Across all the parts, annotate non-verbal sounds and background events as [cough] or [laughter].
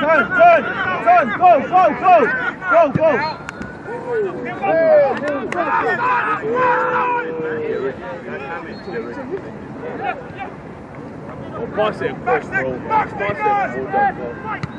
turn, turn, turn, go, go, go, go, go. Or pass it across, bro. Pass it hold up, bro.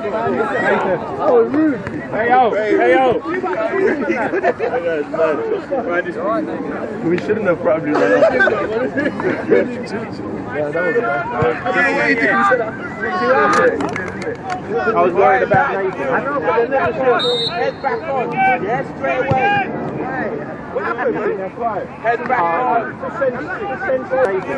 Anna. Oh, rude. Hey, yo. Hey, yo. We shouldn't have probably run off. [laughs] I was worried about Nathan. I know, but then head back on. Yes, straight away. What happened? Head back on. Uh,